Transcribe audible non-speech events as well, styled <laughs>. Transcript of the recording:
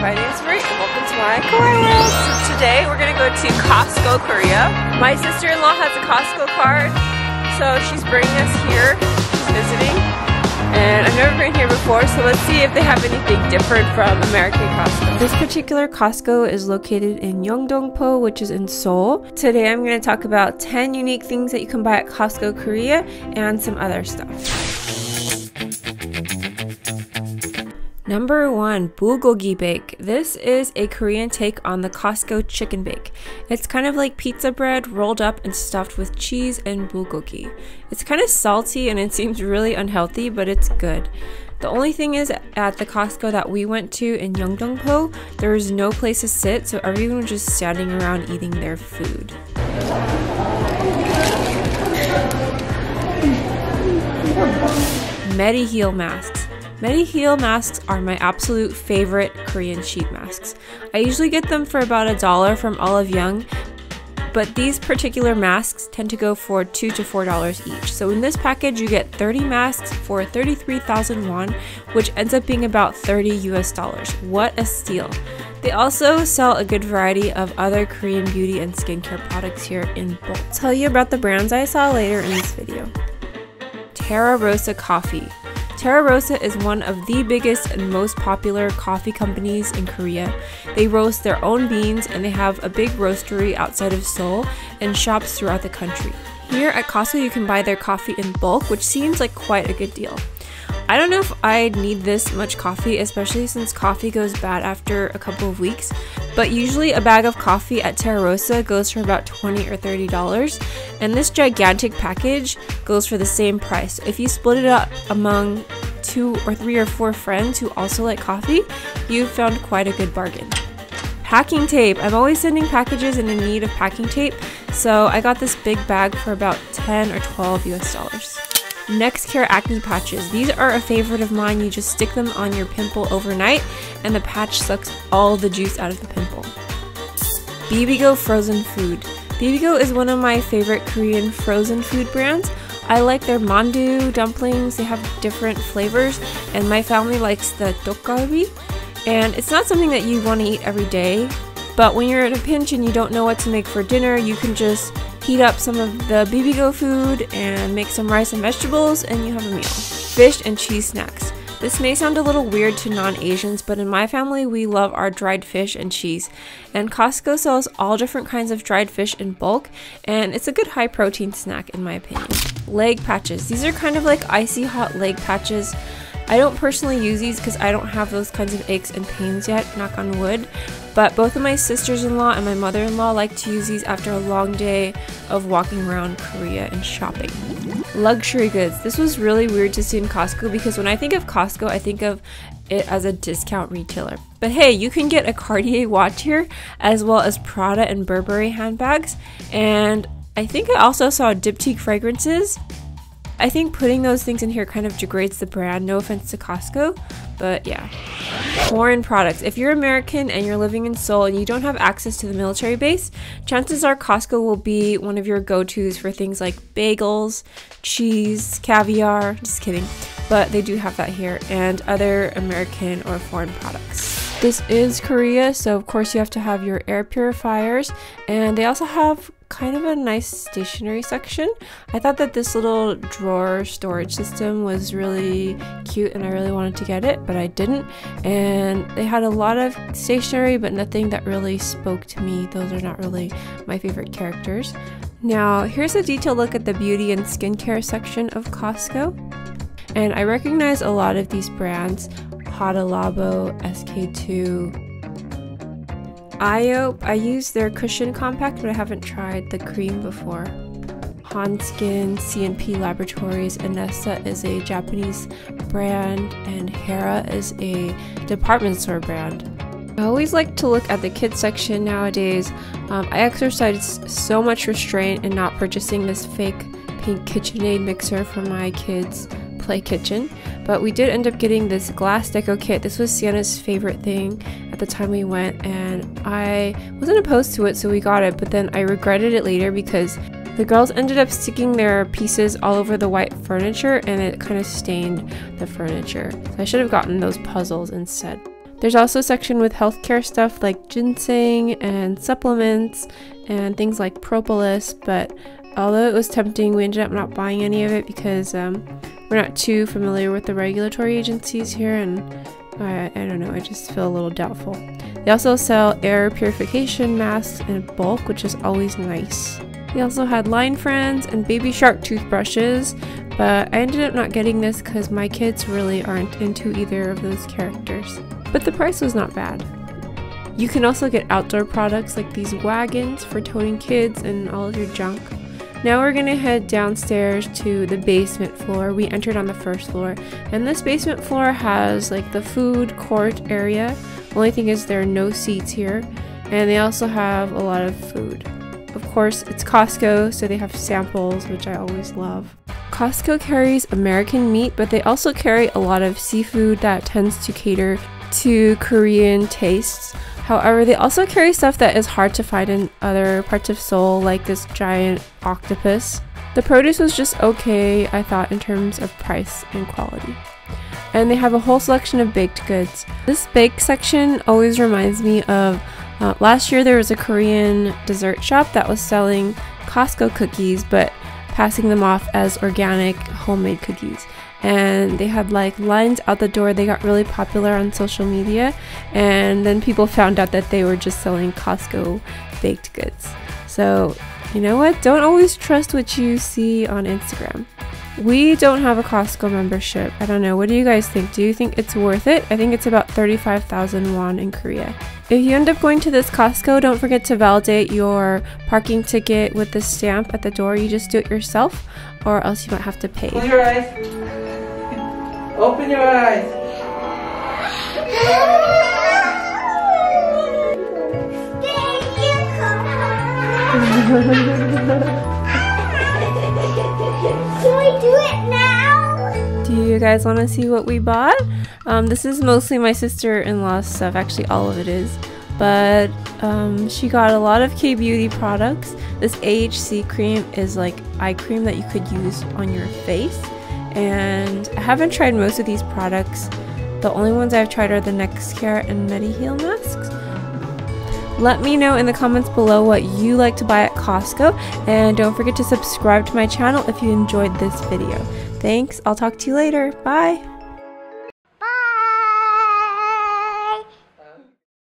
Finance Marie and welcome to my World. So today we're gonna go to Costco, Korea. My sister-in-law has a Costco card, so she's bringing us here. She's visiting. And I've never been here before, so let's see if they have anything different from American Costco. This particular Costco is located in Yeongdeungpo, which is in Seoul. Today I'm going to talk about 10 unique things that you can buy at Costco Korea and some other stuff. Number one, bulgogi bake. This is a Korean take on the Costco chicken bake. It's kind of like pizza bread rolled up and stuffed with cheese and bulgogi. It's kind of salty and it seems really unhealthy, but it's good. The only thing is, at the Costco that we went to in Yeongdeungpo, there was no place to sit, so everyone was just standing around eating their food. Mediheel masks. Mediheel masks are my absolute favorite Korean sheet masks. I usually get them for about a dollar from Olive Young, but these particular masks tend to go for 2 to $4 each. So in this package you get 30 masks for 33,000 won, which ends up being about 30 US dollars. What a steal. They also sell a good variety of other Korean beauty and skincare products here in bulk. I'll tell you about the brands I saw later in this video. Terarosa Coffee. Terarosa is one of the biggest and most popular coffee companies in Korea. They roast their own beans and they have a big roastery outside of Seoul and shops throughout the country. Here at Costco, you can buy their coffee in bulk, which seems like quite a good deal. I don't know if I'd need this much coffee, especially since coffee goes bad after a couple of weeks, but usually a bag of coffee at Terarosa goes for about 20 or $30, and this gigantic package goes for the same price. If you split it up among two or three or four friends who also like coffee, you've found quite a good bargain. Packing tape. I'm always sending packages and in need of packing tape, so I got this big bag for about 10 or 12 US dollars. Nexcare acne patches. These are a favorite of mine. You just stick them on your pimple overnight and the patch sucks all the juice out of the pimple. Bibigo frozen food. Bibigo is one of my favorite Korean frozen food brands. I like their mandu dumplings. They have different flavors and my family likes the tteokgalbi. And it's not something that you want to eat every day, but when you're in a pinch and you don't know what to make for dinner, you can just heat up some of the Bibigo food and make some rice and vegetables and you have a meal. Fish and cheese snacks. This may sound a little weird to non-Asians, but in my family we love our dried fish and cheese. And Costco sells all different kinds of dried fish in bulk, and it's a good high protein snack in my opinion. Leg patches. These are kind of like icy hot leg patches. I don't personally use these because I don't have those kinds of aches and pains yet, knock on wood. But both of my sisters-in-law and my mother-in-law like to use these after a long day of walking around Korea and shopping. Luxury goods. This was really weird to see in Costco because when I think of Costco, I think of it as a discount retailer. But hey, you can get a Cartier watch here as well as Prada and Burberry handbags. And I think I also saw Diptyque fragrances I think putting those things in here kind of degrades the brand. No offense to Costco, but yeah. Foreign products. If you're American and you're living in Seoul and you don't have access to the military base, chances are Costco will be one of your go tos for things like bagels, cheese, caviar. Just kidding. But they do have that here and other American or foreign products. This is Korea, so of course you have to have your air purifiers, and they also have kind of a nice stationery section. I thought that this little drawer storage system was really cute and I really wanted to get it, but I didn't. And they had a lot of stationery, but nothing that really spoke to me. Those are not really my favorite characters. Now, here's a detailed look at the beauty and skincare section of Costco. And I recognize a lot of these brands Hada Labo, SK2, IOPE, I use their cushion compact, but I haven't tried the cream before. Hanskin, CNP Laboratories, Anessa is a Japanese brand, and Hera is a department store brand. I always like to look at the kids section nowadays. Um, I exercise so much restraint in not purchasing this fake pink KitchenAid mixer for my kids' play kitchen, but we did end up getting this glass deco kit. This was Sienna's favorite thing the time we went, and I wasn't opposed to it, so we got it, but then I regretted it later because the girls ended up sticking their pieces all over the white furniture and it kind of stained the furniture. So I should have gotten those puzzles instead. There's also a section with healthcare stuff like ginseng and supplements and things like propolis, but although it was tempting, we ended up not buying any of it because um, we're not too familiar with the regulatory agencies here and I, I don't know, I just feel a little doubtful. They also sell air purification masks in bulk, which is always nice. They also had Line Friends and Baby Shark toothbrushes, but I ended up not getting this because my kids really aren't into either of those characters. But the price was not bad. You can also get outdoor products like these wagons for toting kids and all of your junk. Now we're gonna head downstairs to the basement floor. We entered on the first floor, and this basement floor has like the food court area. Only thing is there are no seats here, and they also have a lot of food. Of course, it's Costco, so they have samples, which I always love. Costco carries American meat, but they also carry a lot of seafood that tends to cater to Korean tastes. However, they also carry stuff that is hard to find in other parts of Seoul, like this giant octopus. The produce was just okay, I thought, in terms of price and quality. And they have a whole selection of baked goods. This bake section always reminds me of uh, last year there was a Korean dessert shop that was selling Costco cookies, but passing them off as organic homemade cookies and they had like lines out the door. They got really popular on social media, and then people found out that they were just selling Costco baked goods. So, you know what? Don't always trust what you see on Instagram. We don't have a Costco membership. I don't know. What do you guys think? Do you think it's worth it? I think it's about 35,000 won in Korea. If you end up going to this Costco, don't forget to validate your parking ticket with the stamp at the door. You just do it yourself, or else you might have to pay. Close your eyes. Open your eyes. <laughs> Can we do it now? Do you guys want to see what we bought? Um, this is mostly my sister-in-law's stuff. Actually, all of it is. But um, she got a lot of K-Beauty products. This AHC cream is like eye cream that you could use on your face. And I haven't tried most of these products. The only ones I've tried are the Nexcare and Mediheel masks. Let me know in the comments below what you like to buy at Costco and don't forget to subscribe to my channel if you enjoyed this video. Thanks, I'll talk to you later. Bye!